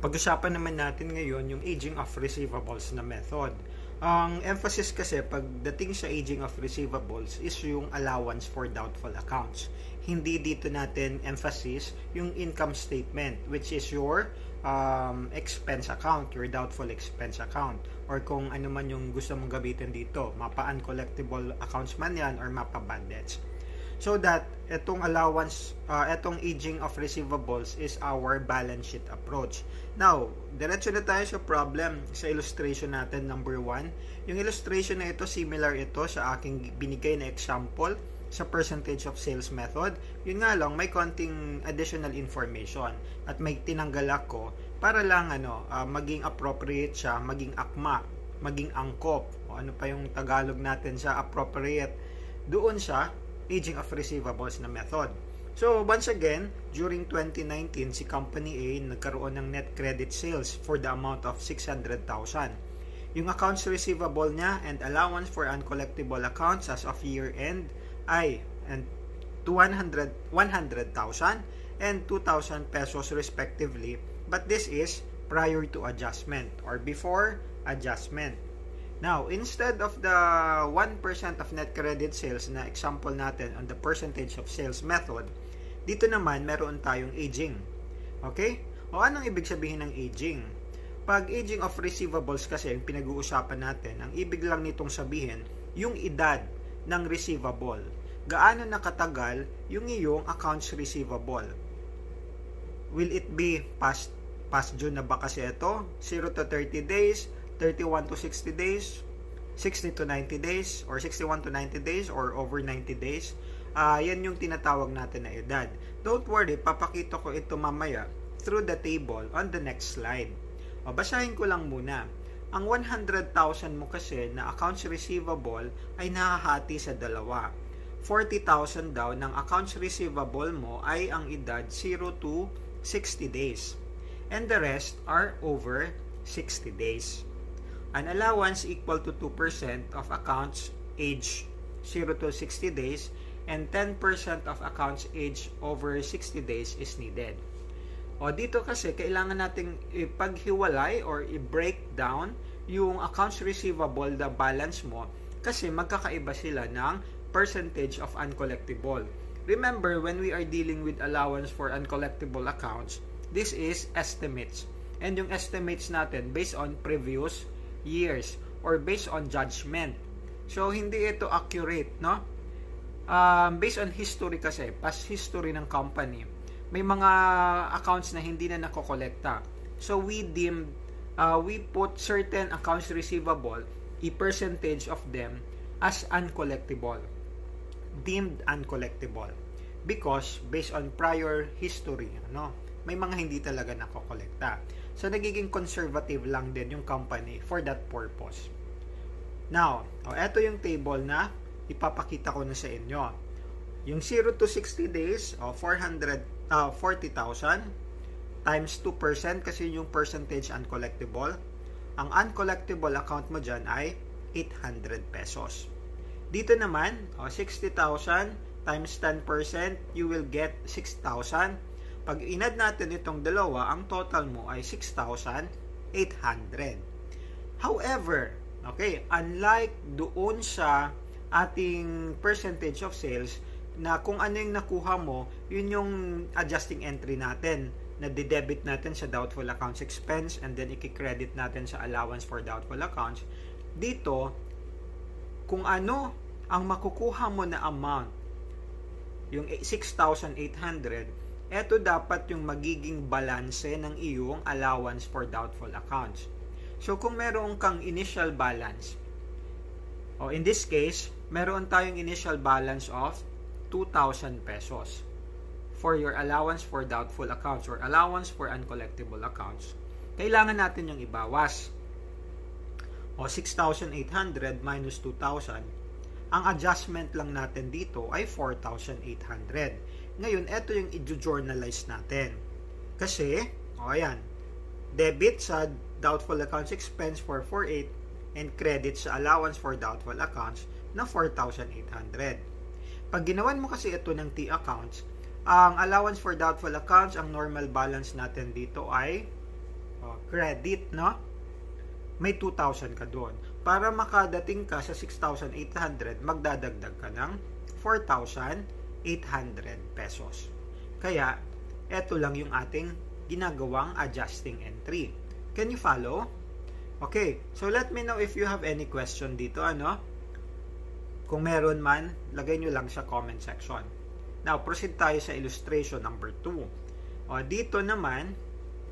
Pag-usapan naman natin ngayon yung aging of receivables na method. Ang emphasis kasi pagdating sa aging of receivables is yung allowance for doubtful accounts. Hindi dito natin emphasis yung income statement which is your um, expense account, your doubtful expense account or kung ano man yung gusto mong gamitin dito, mapa uncollectible accounts man yan or mapa bad debts so that itong allowance, uh, itong aging of receivables is our balance sheet approach. Now, diretso na tayo sa problem sa illustration natin number 1. Yung illustration na ito, similar ito sa aking binigay na example sa percentage of sales method. Yun nga lang, may konting additional information at may tinanggal ako para lang ano, uh, maging appropriate siya, maging akma, maging angkop, o ano pa yung Tagalog natin sa appropriate doon sa aging of receivables na method. So, once again, during 2019, si Company A nagkaroon ng net credit sales for the amount of 600,000. Yung accounts receivable niya and allowance for uncollectible accounts as of year-end ay and 200 100,000 and 2,000 pesos respectively. But this is prior to adjustment or before adjustment. Now, instead of the 1% of net credit sales na example natin on the percentage of sales method, dito naman meron tayong aging. Okay? O anong ibig sabihin ng aging? Pag aging of receivables kasi yung pinag-uusapan natin, ang ibig lang nitong sabihin, yung edad ng receivable. Gaano nakatagal yung iyong accounts receivable? Will it be past past June na ba kasi ito? 0 to 30 days, 31 to 60 days, 60 to 90 days, or 61 to 90 days, or over 90 days. Uh, yan yung tinatawag natin na edad. Don't worry, papakita ko ito mamaya through the table on the next slide. O, basahin ko lang muna. Ang 100,000 mo kasi na accounts receivable ay nahahati sa dalawa. 40,000 daw ng accounts receivable mo ay ang edad 0 to 60 days. And the rest are over 60 days. An allowance equal to 2% of accounts age 0 to 60 days and 10% of accounts age over 60 days is needed. O dito kasi kailangan nating ipaghiwalay or i-break down yung accounts receivable the balance mo kasi magkakaiba sila ng percentage of uncollectible. Remember, when we are dealing with allowance for uncollectible accounts, this is estimates. And yung estimates natin based on previous years or based on judgment. So, hindi ito accurate, no? Um, based on history kasi, past history ng company, may mga accounts na hindi na nakokolekta. So, we deem, uh, we put certain accounts receivable, a percentage of them as uncollectible. Deemed uncollectible. Because, based on prior history, no? may mga hindi talaga nakokolekta. So, nagiging conservative lang din yung company for that purpose. Now, oh, ito yung table na ipapakita ko na sa inyo. Yung 0 to 60 days, oh, 400, uh, 40,000 times 2% kasi yung percentage uncollectible. Ang uncollectible account mo dyan ay 800 pesos. Dito naman, oh, 60,000 times 10%, you will get 6,000 pag inad natin itong dalawa, ang total mo ay 6,800. However, okay, unlike doon sa ating percentage of sales, na kung ano yung nakuha mo, yun yung adjusting entry natin na debit natin sa doubtful accounts expense and then i-credit natin sa allowance for doubtful accounts. Dito, kung ano ang makukuha mo na amount, yung 6,800, ito dapat yung magiging balanse ng iyong allowance for doubtful accounts. So kung meron kang initial balance, o in this case, meron tayong initial balance of 2,000 pesos for your allowance for doubtful accounts or allowance for uncollectible accounts, kailangan natin yung ibawas. O 6,800 minus 2,000, ang adjustment lang natin dito ay 4,800. Ngayon, ito yung i-journalize natin. Kasi, o oh, ayan, debit sa doubtful accounts expense for 48 and credit sa allowance for doubtful accounts na 4,800. Pag ginawan mo kasi ito ng T accounts, ang allowance for doubtful accounts, ang normal balance natin dito ay O, credit, no? May 2,000 ka doon. Para makadating ka sa 6,800, magdadagdag ka ng 4,800 pesos. Kaya, eto lang yung ating ginagawang adjusting entry. Can you follow? Okay, so let me know if you have any question dito, ano? Kung meron man, lagay nyo lang sa comment section. Now, proceed tayo sa illustration number 2. O, dito naman,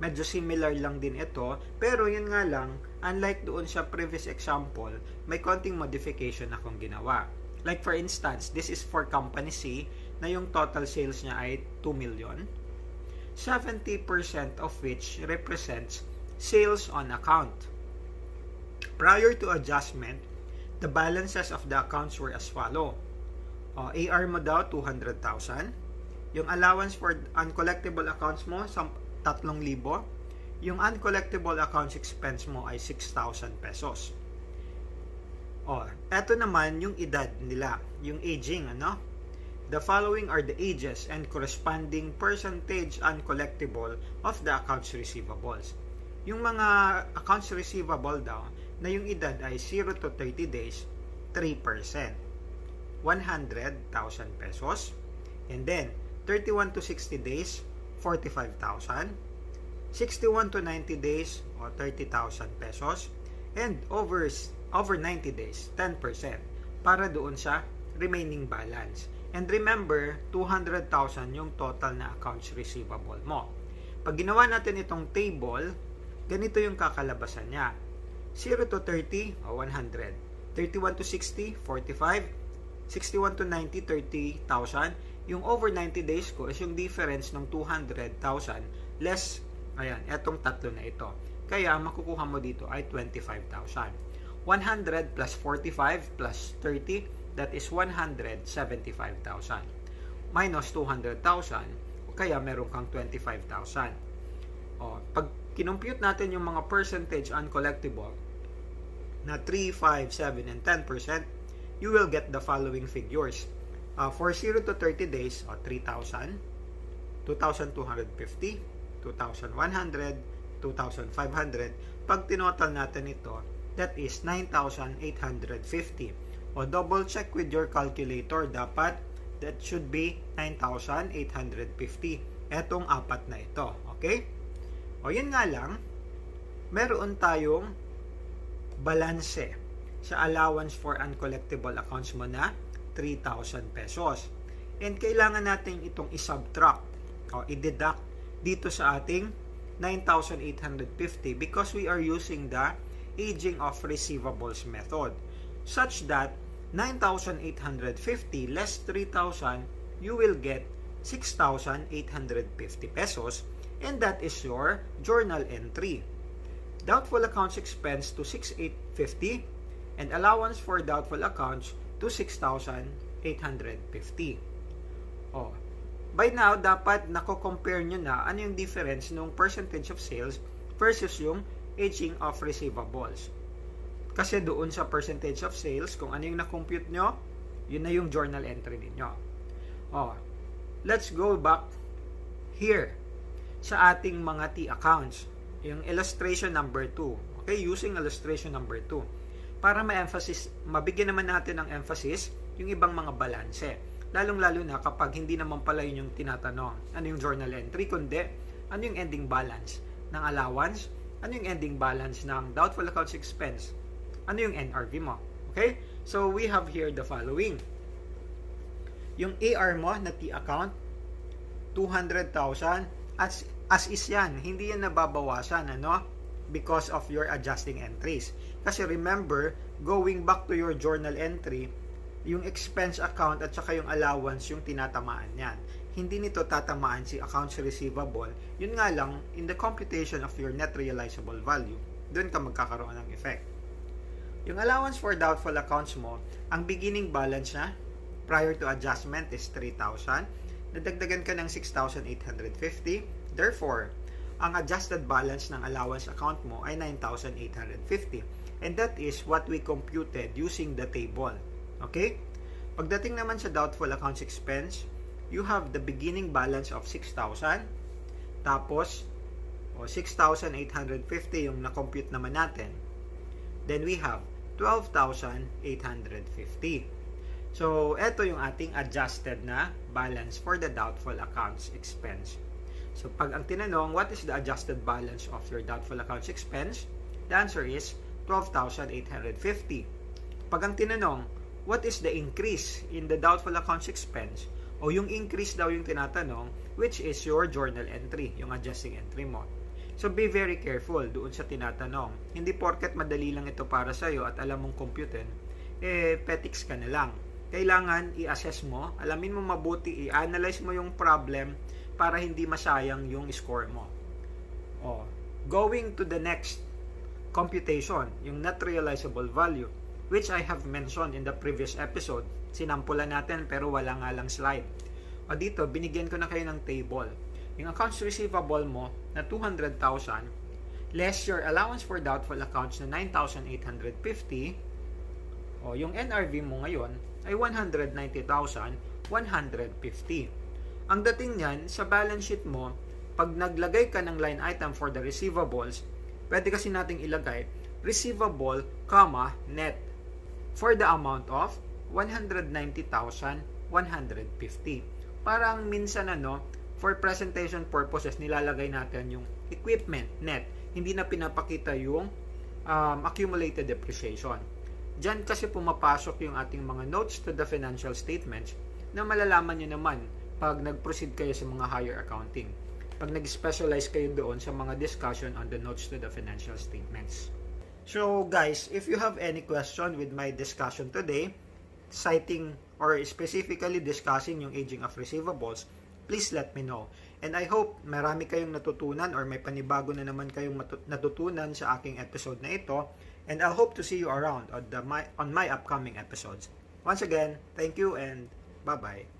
medyo similar lang din ito, pero yun nga lang, unlike doon sa previous example, may konting modification akong ginawa. Like for instance, this is for company C, na yung total sales niya ay 2 million. 70% of which represents sales on account. Prior to adjustment, the balances of the accounts were as follow. Uh, AR mo daw, 200,000. Yung allowance for uncollectible accounts mo, 3,000. Yung uncollectible accounts expense mo ay 6,000 pesos. Oh, eto naman yung edad nila, yung aging, ano? The following are the ages and corresponding percentage uncollectible of the accounts receivables. Yung mga accounts receivable daw, na yung edad ay 0 to 30 days, 3%. 100,000 pesos. And then, 31 to 60 days, 45,000. 61 to 90 days, o 30,000 pesos. And over, over 90 days, 10% para doon sa remaining balance. And remember, 200,000 yung total na accounts receivable mo. Pag ginawa natin itong table, ganito yung kakalabasan niya 0 to 30, oh, 100. 31 to 60, 45. 61 to 90, 30,000. Yung over 90 days ko is yung difference ng 200,000 less, ayan, etong tatlo na ito. Kaya, makukuha mo dito ay 25,000. 100 plus 45 plus 30, that is 175,000. Minus 200,000, kaya meron kang 25,000. O, pag kinompute natin yung mga percentage uncollectible na 3, 5, 7, and 10%, you will get the following figures. Uh, for 0 to 30 days, uh, 3,000, 2,250, 2,100, 2,500. Pag tinotal natin ito, that is 9,850. O double check with your calculator, dapat that should be 9,850. Etong apat na ito. Okay? O yun nga lang, meron tayong balanse sa allowance for uncollectible accounts mo na 3,000 pesos. And kailangan natin itong isubtract o i-deduct dito sa ating 9,850 because we are using the aging of receivables method such that 9,850 less 3,000 you will get 6,850 pesos and that is your journal entry. Doubtful accounts expense to 6,850 and allowance for doubtful accounts to 6,850. Oh, by now, dapat nako-compare nyo na ano yung difference ng percentage of sales versus yung aging of receivables. Kasi doon sa percentage of sales, kung ano yung na-compute nyo, yun na yung journal entry ninyo. Oh, let's go back here sa ating mga T accounts. Yung illustration number 2. Okay, using illustration number 2. Para ma-emphasis, mabigyan naman natin ng emphasis yung ibang mga balanse. Lalong-lalo na kapag hindi naman pala yun yung tinatanong. Ano yung journal entry, kundi ano yung ending balance ng allowance, ano yung ending balance ng doubtful accounts expense, ano yung NRV mo. Okay? So, we have here the following. Yung AR mo na T account, 200,000 as, as is yan. Hindi yan nababawasan, ano? Because of your adjusting entries. Kasi remember, going back to your journal entry, yung expense account at saka yung allowance yung tinatamaan yan. Hindi nito tatamaan si accounts receivable. Yun nga lang, in the computation of your net realizable value, doon ka magkakaroon ng effect. Yung allowance for doubtful accounts mo, ang beginning balance na prior to adjustment is 3,000 nadagdagan ka ng 6,850. Therefore, ang adjusted balance ng allowance account mo ay 9,850. And that is what we computed using the table. Okay? Pagdating naman sa doubtful accounts expense, you have the beginning balance of 6,000. Tapos, O 6,850 yung na-compute naman natin. Then we have 12,850. So, ito yung ating adjusted na balance for the doubtful accounts expense. So, pag ang tinanong, what is the adjusted balance of your doubtful accounts expense? The answer is 12,850. Pag ang tinanong, what is the increase in the doubtful accounts expense? O yung increase daw yung tinatanong, which is your journal entry, yung adjusting entry mo. So be very careful doon sa tinatanong. Hindi porket madali lang ito para sa iyo at alam mong computin, eh petics ka na lang. Kailangan i-assess mo, alamin mo mabuti, i-analyze mo yung problem para hindi masayang yung score mo. Oh, going to the next computation, yung net realizable value, which I have mentioned in the previous episode. Sinampulan natin pero wala nga lang slide. O dito, binigyan ko na kayo ng table. Yung accounts receivable mo na 200,000 less your allowance for doubtful accounts na 9,850 o yung NRV mo ngayon ay 190,150 ang dating niyan sa balance sheet mo pag naglagay ka ng line item for the receivables pwede kasi nating ilagay receivable, net. For the amount of 190,150 parang minsan ano for presentation purposes, nilalagay natin yung equipment net. Hindi na pinapakita yung um, accumulated depreciation. Diyan kasi pumapasok yung ating mga notes to the financial statements na malalaman nyo naman pag nag-proceed kayo sa mga higher accounting. Pag nag-specialize kayo doon sa mga discussion on the notes to the financial statements. So guys, if you have any question with my discussion today, citing or specifically discussing yung aging of receivables, please let me know. And I hope marami kayong natutunan or may panibago na naman kayong natutunan sa aking episode na ito. And I'll hope to see you around on, the, my, on my upcoming episodes. Once again, thank you and bye-bye.